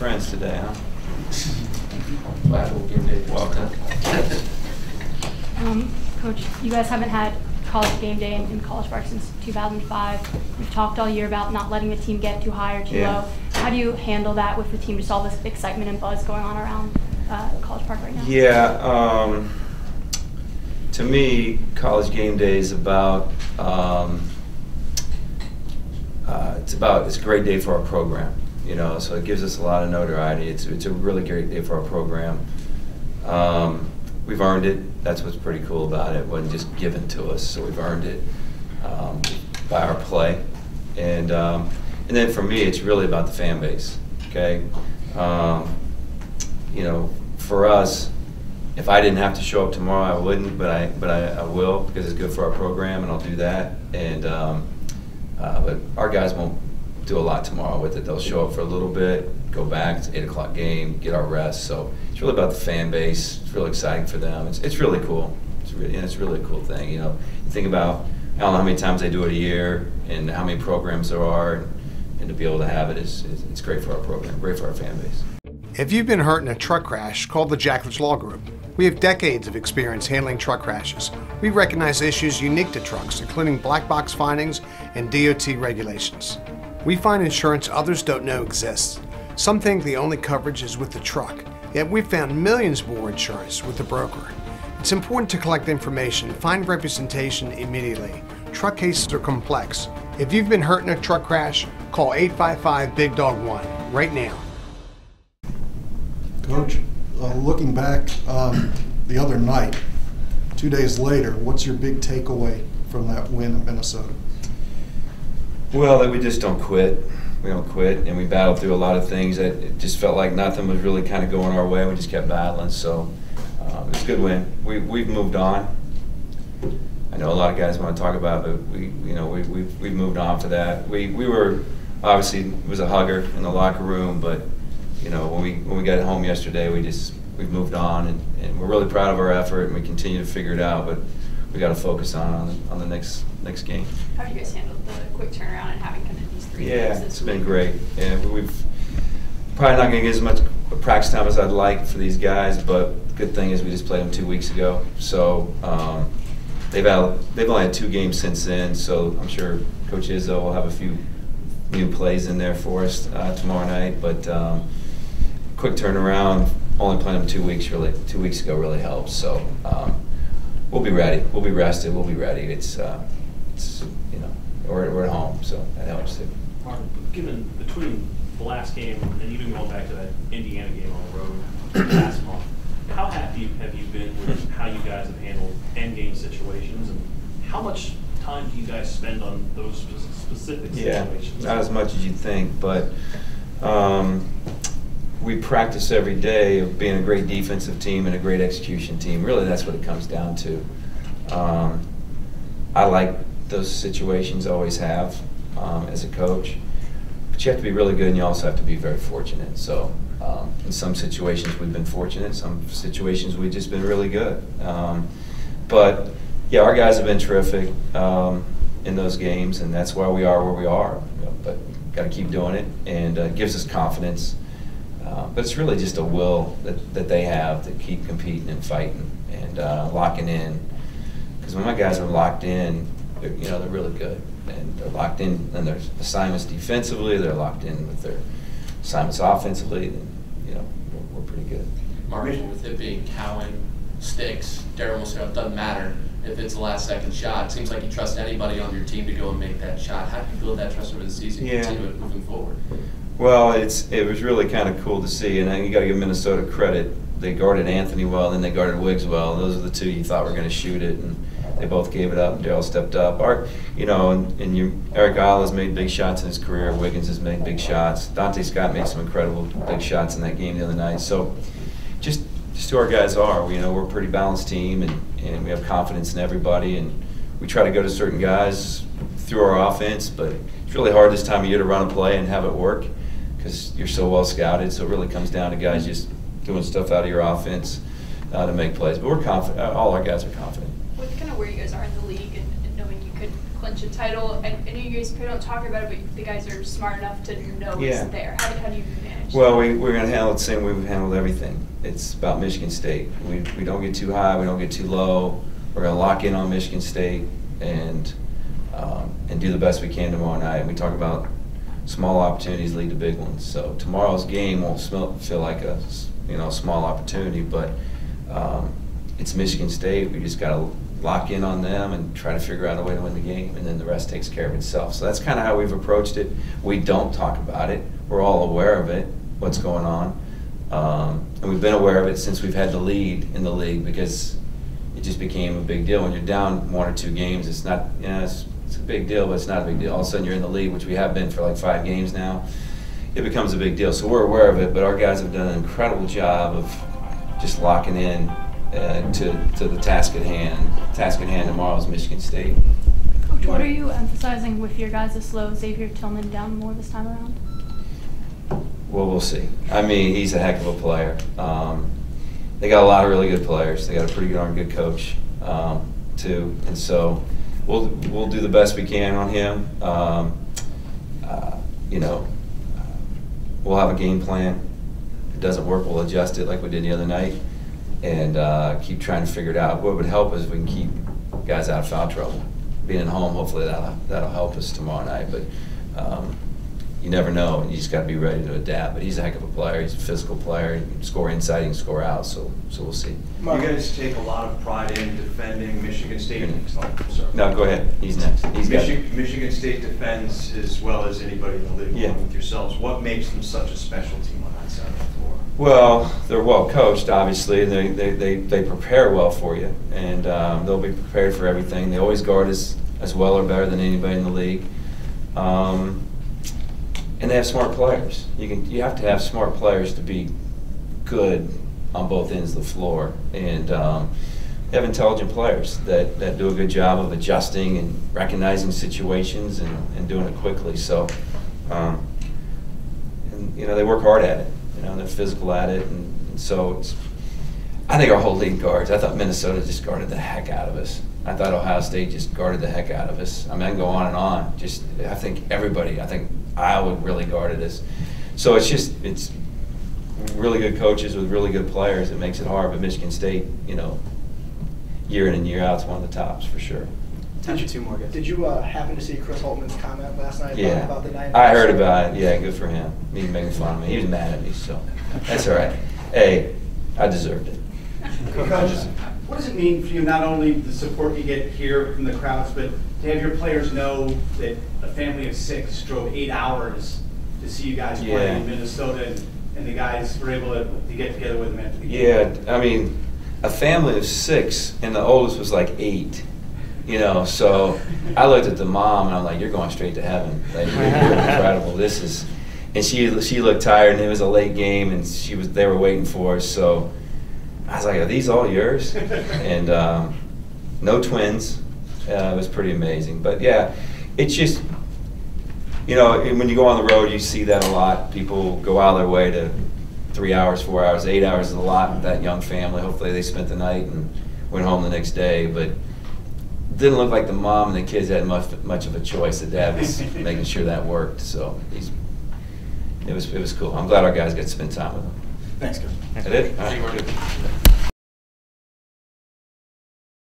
friends today, huh? Glad game day. Welcome. Um, Coach, you guys haven't had college game day in, in College Park since 2005. We've talked all year about not letting the team get too high or too Yeah. low. How do you handle that with the team, just all this excitement and buzz going on around uh, College Park right now? Yeah, um, to me, college game day is about, um, uh, it's about, it's a great day for our program, you know, so it gives us a lot of notoriety. It's, it's a really great day for our program. Um, we've earned it. That's what's pretty cool about it. It wasn't just given to us, so we've earned it um, by our play. And, um, and then for me, it's really about the fan base, okay? Um, you know, for us, if I didn't have to show up tomorrow, I wouldn't, but I, but I, I will because it's good for our program, and I'll do that. And um, uh, but our guys won't do a lot tomorrow with it. They'll show up for a little bit, go back. It's eight o'clock game, get our rest. So it's really about the fan base. It's really exciting for them. It's, it's really cool. It's really, it's really a cool thing. You know, you think about I don't know how many times they do it a year and how many programs there are, and, and to be able to have it is, is it's great for our program, great for our fan base. If you've been hurt in a truck crash, call the Jackledge Law Group. We have decades of experience handling truck crashes. We recognize issues unique to trucks, including black box findings and DOT regulations. We find insurance others don't know exists. Some think the only coverage is with the truck, yet we've found millions more insurance with the broker. It's important to collect information, find representation immediately. Truck cases are complex. If you've been hurt in a truck crash, call 855 Big Dog 1 right now. Coach, uh, looking back um, the other night, two days later, what's your big takeaway from that win in Minnesota? Well, that we just don't quit. We don't quit, and we battled through a lot of things that it just felt like nothing was really kind of going our way. We just kept battling. So um, it's a good win. We we've moved on. I know a lot of guys want to talk about, it, but we you know we we've, we've moved on for that. We we were obviously was a hugger in the locker room, but you know when we when we got home yesterday, we just we've moved on, and, and we're really proud of our effort, and we continue to figure it out. But we got to focus on on the, on the next next game. How do you guys handled the quick turnaround and having kind of these three Yeah, games this it's been great. And we've probably not going to get as much practice time as I'd like for these guys, but good thing is we just played them two weeks ago. So um, they've had, they've only had two games since then. So I'm sure Coach Izzo will have a few new plays in there for us uh, tomorrow night. But um, quick turnaround, only playing them two weeks really two weeks ago really helps. So um, we'll be ready. We'll be rested. We'll be ready. It's uh, it's you know we're, we're at home, so that helps too. Mark, given between the last game and even going back to that Indiana game on the road last month, how happy have you been with how you guys have handled end game situations, and how much time do you guys spend on those spe- specific Yeah, not as much as you'd think, but um, we practice every day of being a great defensive team and a great execution team. Really, that's what it comes down to. Um, I like those situations, always have um, as a coach. But you have to be really good, and you also have to be very fortunate. So, um, in some situations, we've been fortunate. Some situations, we've just been really good. Um, but yeah, our guys have been terrific um, in those games, and that's why we are where we are. You know, but got to keep doing it, and uh, it gives us confidence. Uh, but it's really just a will that, that they have to keep competing and fighting and uh, locking in. Because when my guys are locked in, they're, you know, they're really good. And they're locked in in their assignments defensively, they're locked in with their assignments offensively, and, you know, we're, we're pretty good. Mark, with it being Cowan, Stix, Darryl Morsell, it doesn't matter if it's the last second shot. It seems like you trust anybody on your team to go and make that shot. How do you build that trust over the season, Yeah. continue it moving forward? Well, it's it was really kind of cool to see, and you got to give Minnesota credit. They guarded Anthony well, and then they guarded Wiggs well. Those are the two you thought were going to shoot it, and they both gave it up. And Darryl stepped up. Our, you know, and, and you, Eric Ayala has made big shots in his career. Wiggins has made big shots. Donta Scott made some incredible big shots in that game the other night. So, just just who our guys are. We, you know, we're a pretty balanced team, and, and we have confidence in everybody, and we try to go to certain guys through our offense. But it's really hard this time of year to run a play and have it work because you're so well scouted. So it really comes down to guys just doing stuff out of your offense uh, to make plays. But we're confident. All our guys are confident. With kind of where you guys are in the league and, and knowing you could clinch clinch a title. I, I know you guys probably don't talk about it, but the guys are smart enough to know Yeah. it's there. How, do- how do you manage? Well, that? we, we're gonna handle it the same way we've handled everything. It's about Michigan State. We, we don't get too high, we don't get too low. We're gonna lock in on Michigan State and, um, and do the best we can tomorrow night. We talk about small opportunities lead to big ones. So tomorrow's game won't smell, feel like a you know, small opportunity, but, um, it's Michigan State. We just gotta lock in on them and try to figure out a way to win the game, and then the rest takes care of itself. So that's kind of how we've approached it. We don't talk about it. We're all aware of it, what's going on. Um, and we've been aware of it since we've had the lead in the league because it just became a big deal. When you're down one or two games, it's not, yeah, it's, it's a big deal, but it's not a big deal. All of a sudden, you're in the lead, which we have been for like five games now. It becomes a big deal. So we're aware of it, but our guys have done an incredible job of just locking in uh, to, to the task at hand. Task at hand tomorrow is Michigan State. Coach, what are you emphasizing with your guys' to slow Xavier Tillman down more this time around? Well, we'll see. I mean, he's a heck of a player. Um, they got a lot of really good players. They got a pretty darn good coach um, too, and so we'll we'll do the best we can on him. Um, uh, you know, we'll have a game plan. If it doesn't work, we'll adjust it like we did the other night, and uh, keep trying to figure it out. What would help is if we can keep guys out of foul trouble. Being at home, hopefully that'll that'll help us tomorrow night, but. Um, you never know. You just got to be ready to adapt. But he's a heck of a player. He's a physical player. He can score inside, he can score out. So, so we'll see. You guys take a lot of pride in defending Michigan State. Oh, sorry. No, go ahead. He's next. He's got it. Michigan, Michigan State defends as well as anybody in the league, Yeah. with yourselves. What makes them such a special team on that side of the floor? Well, they're well coached, obviously, and they, they, they, they prepare well for you, and um, they'll be prepared for everything. They always guard as, as well or better than anybody in the league. Um, and they have smart players. You can you have to have smart players to be good on both ends of the floor, and um, they have intelligent players that, that do a good job of adjusting and recognizing situations and, and doing it quickly. So, um, and you know they work hard at it. You know, and they're physical at it, and, and so it's. I think our whole league guards. I thought Minnesota just guarded the heck out of us. I thought Ohio State just guarded the heck out of us. I mean, I can go on and on. Just, I think everybody. I think Iowa really guarded us. So it's just, it's really good coaches with really good players. It makes it hard. But Michigan State, you know, year in and year out, is one of the tops for sure. Did you, two more guys. Did you uh, happen to see Chris Holtmann's comment last night Yeah, about the nine? I heard about it. Yeah, good for him. Me making fun of me. He was mad at me, so that's all right. Hey, I deserved it. Coach, what does it mean for you, not only the support you get here from the crowds, but to have your players know that a family of six drove eight hours to see you guys play in Minnesota, and, and the guys were able to, to get together with them the? Yeah, I mean, a family of six, and the oldest was like eight. You know, so I looked at the mom and I'm like, "You're going straight to heaven. Like, you're, you're incredible. This is." And she she looked tired, and it was a late game, and she was they were waiting for us. So I was like, "Are these all yours?" And um, no twins. Uh, it was pretty amazing. But yeah, it's just you know, when you go on the road, you see that a lot. People go out of their way to three hours, four hours, eight hours is a lot with that young family. Hopefully, they spent the night and went home the next day. But didn't look like the mom and the kids had much much of a choice. The dad was making sure that worked. So he's it was it was cool. I'm glad our guys got to spend time with them. Thanks, coach. That it? All right, good.